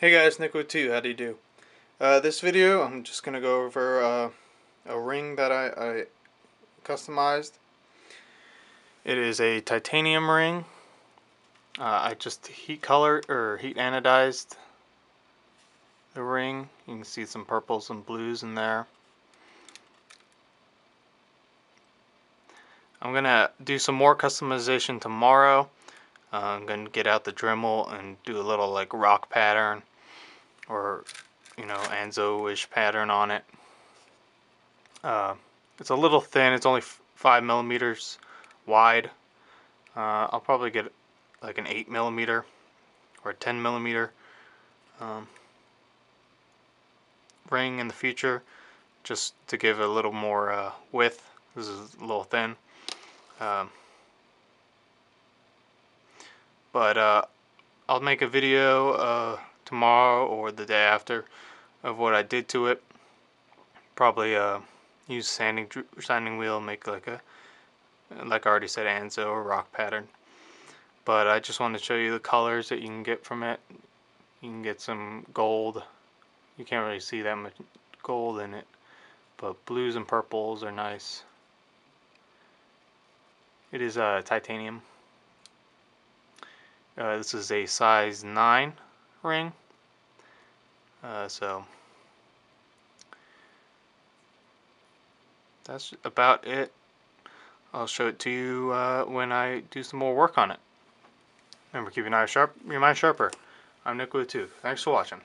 Hey guys, Nick Woo 2, how do you do? Uh, this video, I'm just going to go over uh, a ring that I, I customized. It is a titanium ring. Uh, I just heat color or heat anodized the ring. You can see some purples and blues in there. I'm going to do some more customization tomorrow. Uh, I'm going to get out the Dremel and do a little like rock pattern or you know Anzo-ish pattern on it. Uh, it's a little thin. It's only five millimeters wide. Uh, I'll probably get like an eight millimeter or a ten millimeter um, ring in the future, just to give a little more uh, width. This is a little thin. Um, but uh, I'll make a video uh, tomorrow or the day after of what I did to it. Probably uh, use sanding sanding wheel, make like a like I already said, Anzo or rock pattern. But I just want to show you the colors that you can get from it. You can get some gold. You can't really see that much gold in it, but blues and purples are nice. It is uh, titanium. Uh, this is a size 9 ring. Uh, so that's about it. I'll show it to you uh, when I do some more work on it. Remember, keep your eye sharp, your mind sharper. I'm Nick Woo 2. Thanks for watching.